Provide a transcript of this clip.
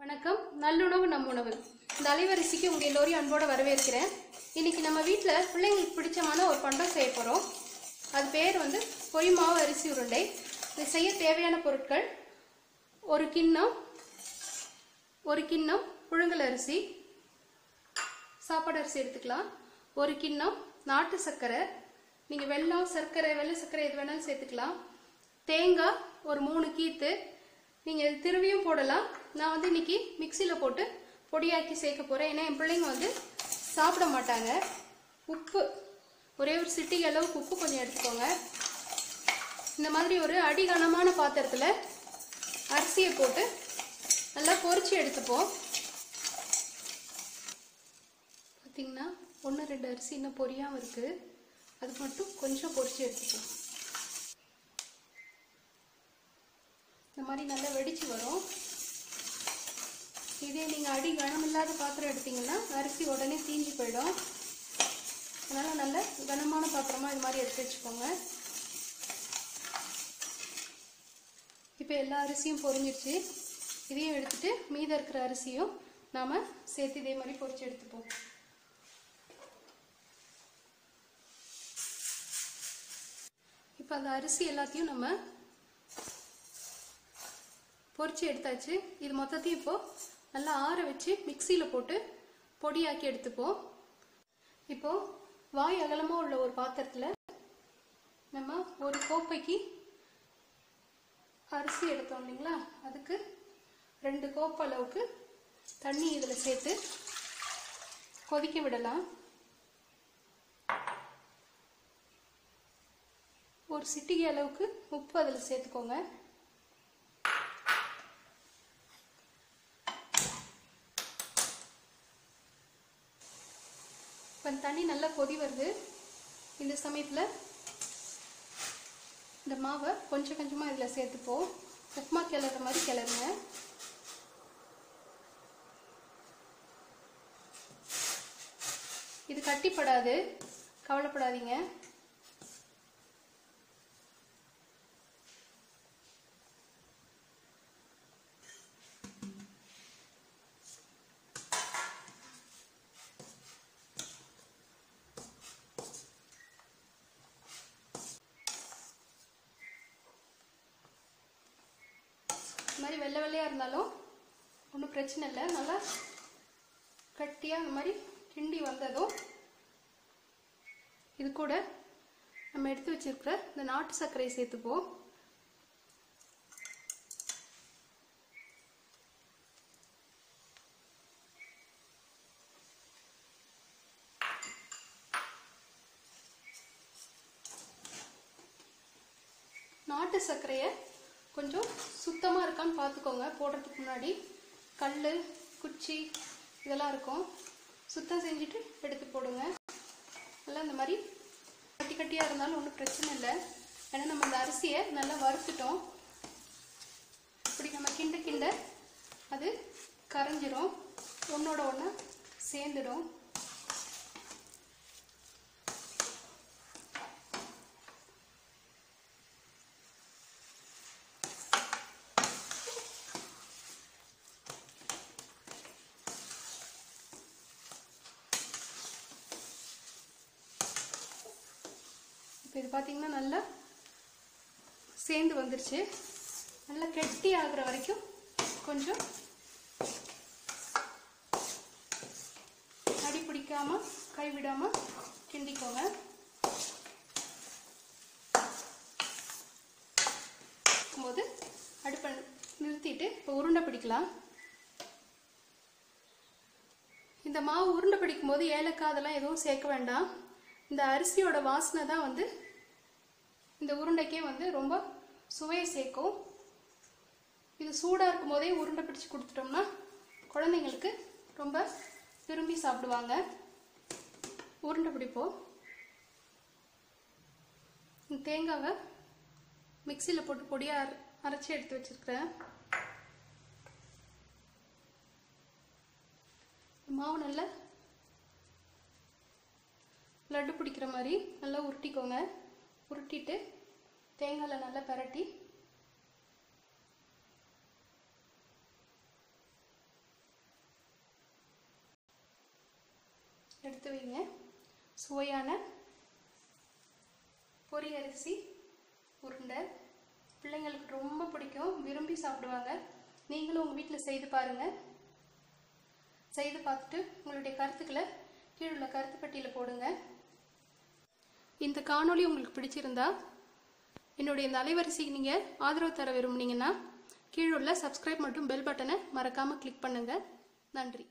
வணக்கம். நல்லுணவு நம் உணவு. இந்த அலைவரிசைக்கு உங்கள் எல்லோரையும் அன்போடு வரவேற்கிறேன். இன்னைக்கு நம்ம வீட்டில் பிள்ளைங்களுக்கு பிடிச்சமான ஒரு பண்டம் செய்ய போகிறோம் அது பேர் வந்து பொய் மாவு அரிசி உருண்டை. இது செய்ய தேவையான பொருட்கள் ஒரு கிண்ணம் ஒரு கிண்ணம் புழுங்கல் அரிசி. சாப்பாடு அரிசி எடுத்துக்கலாம். ஒரு கிண்ணம் நாட்டு சர்க்கரை. நீங்கள் வெள்ளம் சர்க்கரை வெள்ளை சர்க்கரை எது வேணாலும் சேர்த்துக்கலாம். தேங்காய் ஒரு மூணு கீத்து. நீங்கள் திருவியும் போடலாம். நான் வந்து இன்னைக்கு மிக்சியில் போட்டு பொடியாக்கி சேர்க்க போகிறேன் ஏன்னா என் பிள்ளைங்க வந்து சாப்பிட மாட்டாங்க. உப்பு ஒரே ஒரு சிட்டி அளவுக்கு உப்பு கொஞ்சம் எடுத்துக்கோங்க. இந்த மாதிரி ஒரு அடிகனமான பாத்திரத்தில் அரிசியை போட்டு நல்லா பொறிச்சு எடுத்துப்போம். பார்த்தீங்கன்னா ஒன்று ரெண்டு அரிசி இன்னும் பொரியாமல் இருக்குது அது மட்டும் கொஞ்சம் பொறிச்சு எடுத்துப்போம் இந்த மாதிரி நல்லா வெடிச்சு வரும். இதே நீங்கள் அடி கனமில்லாத பாத்திரம் எடுத்தீங்கன்னா அரிசி உடனே தீஞ்சு போயிடும். அதனால் நல்ல கனமான பாத்திரமாக இது மாதிரி எடுத்து வச்சுக்கோங்க. இப்போ எல்லா அரிசியும் பொரிஞ்சிருச்சு. இதையும் எடுத்துகிட்டு மீதம் இருக்கிற அரிசியும் நாம் சேர்த்து இதே மாதிரி பொரிச்சு எடுத்துப்போம். இப்போ அந்த அரிசி எல்லாத்தையும் நம்ம பொரிச்சு எடுத்தாச்சு. இது மொத்தத்தையும் இப்போ நல்லா ஆற வச்சு மிக்சியில் போட்டு பொடியாக்கி எடுத்துப்போம். இப்போ வாய் அகலமாக உள்ள ஒரு பாத்திரத்தில் நம்ம ஒரு கோப்பைக்கு அரிசி எடுத்தோம் இல்லைங்களா? அதுக்கு ரெண்டு கோப்பை அளவுக்கு தண்ணி இதில் சேர்த்து கொதிக்க விடலாம். ஒரு சிட்டிகை அளவுக்கு உப்பு அதில் சேர்த்துக்கோங்க. இப்போ தண்ணி நல்லா கொதி வருது. இந்த சமயத்தில் இந்த மாவை கொஞ்சம் கொஞ்சமாக இதில் சேர்த்துப்போம் உப்புமா கிளற மாதிரி கிளறுங்க. இது கட்டிப்படாது. கவலைப்படாதீங்க. வெள்ளை வெள்ளையாக இருந்தாலும் ஒன்றும் பிரச்சனை இல்லை. நல்லா கட்டியாக அந்த மாதிரி கிண்டி வந்ததும் இது கூட நம்ம எடுத்து வச்சிருக்கிற இந்த நாட்டு சர்க்கரையை சேர்த்துப்போம் நாட்டு சர்க்கரையை கொஞ்சம் சுத்தமாக இருக்கான்னு பார்த்துக்கோங்க. போடுறதுக்கு முன்னாடி கல் குச்சி இதெல்லாம் இருக்கும். சுத்தம் செஞ்சுட்டு எடுத்து போடுங்க. நல்லா இந்த மாதிரி கட்டி கட்டியாக இருந்தாலும் ஒன்றும் பிரச்சனை இல்லை. ஏன்னா நம்ம இந்த அரிசியை நல்லா வறுத்துட்டோம். இப்படி நம்ம கிண்ட கிண்ட அது கரைஞ்சிரும். ஒன்றோட ஒன்று சேர்ந்துடும். இது பார்த்தீங்கன்னா நல்லா சேர்ந்து வந்துருச்சு. நல்லா கெட்டி ஆகுற வரைக்கும் கொஞ்சம் அடி பிடிக்காம கை விடாம கிண்டிக்கோங்க. போது அடுப்பை நிறுத்திட்டு இப்போ உருண்டை பிடிக்கலாம். இந்த மாவு உருண்டை பிடிக்கும் போது ஏலக்காய் அதெல்லாம் எதுவும் சேர்க்க வேண்டாம். இந்த அரிசியோட வாசனை தான் வந்து இந்த உருண்டைக்கே வந்து ரொம்ப சுவையை சேர்க்கும். இது சூடாக இருக்கும் போதே உருண்டை பிடிச்சு கொடுத்துட்டோம்னா குழந்தைங்களுக்கு ரொம்ப விரும்பி சாப்பிடுவாங்க. உருண்டை பிடிப்போம். இந்த தேங்காவை மிக்சியில் போட்டு பொடியாக அர அரைச்சி எடுத்து வச்சிருக்கிறேன். மாவு நல்லா லட்டு பிடிக்கிற மாதிரி நல்லா உருட்டிக்கோங்க. உருட்டிட்டு தேங்காயில் நல்லா பரட்டி எடுத்து வைங்க. சுவையான பொரி அரிசி உருண்டை. பிள்ளைங்களுக்கு ரொம்ப பிடிக்கும். விரும்பி சாப்பிடுவாங்க. நீங்களும் உங்கள் வீட்டில் செய்து பாருங்கள் செய்து பார்த்துட்டு உங்களுடைய கருத்துக்களை கீழுள்ள கருத்துப்பட்டியில் போடுங்கள் இந்த காணொளி உங்களுக்கு பிடிச்சிருந்தா என்னுடைய இந்த அலைவரிசைக்கு நீங்கள் ஆதரவு தர விரும்புனீங்கன்னா கீழே உள்ள சப்ஸ்கிரைப் மற்றும் பெல் பட்டனை மறக்காமல் கிளிக் பண்ணுங்கள் நன்றி.